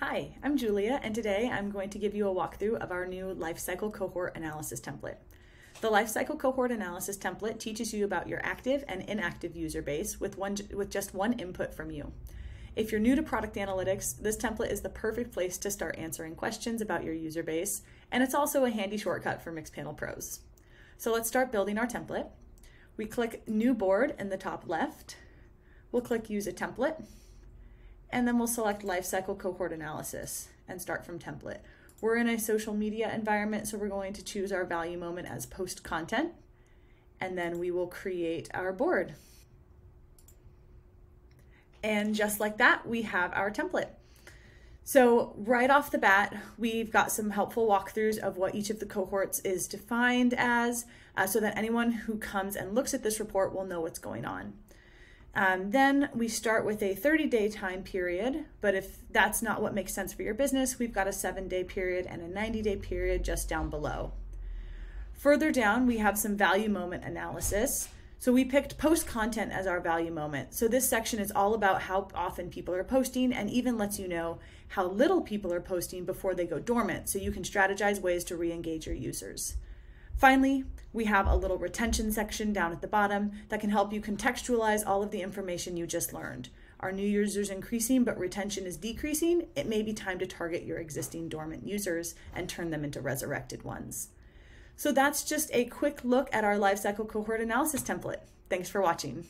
Hi, I'm Julia, and today I'm going to give you a walkthrough of our new Lifecycle Cohort Analysis template. The Lifecycle Cohort Analysis template teaches you about your active and inactive user base with, one, with just one input from you. If you're new to product analytics, this template is the perfect place to start answering questions about your user base, and it's also a handy shortcut for Mixpanel pros. So let's start building our template. We click New Board in the top left. We'll click Use a Template, and then we'll select Lifecycle Cohort Analysis and start from template. We're in a social media environment, so we're going to choose our value moment as post content, and then we will create our board. And just like that, we have our template. So right off the bat, we've got some helpful walkthroughs of what each of the cohorts is defined as, uh, so that anyone who comes and looks at this report will know what's going on. Um, then we start with a 30 day time period, but if that's not what makes sense for your business, we've got a seven day period and a 90 day period just down below. Further down, we have some value moment analysis. So we picked post content as our value moment. So this section is all about how often people are posting and even lets you know how little people are posting before they go dormant so you can strategize ways to re-engage your users. Finally, we have a little retention section down at the bottom that can help you contextualize all of the information you just learned. Are new users increasing but retention is decreasing? It may be time to target your existing dormant users and turn them into resurrected ones. So that's just a quick look at our lifecycle cohort analysis template. Thanks for watching.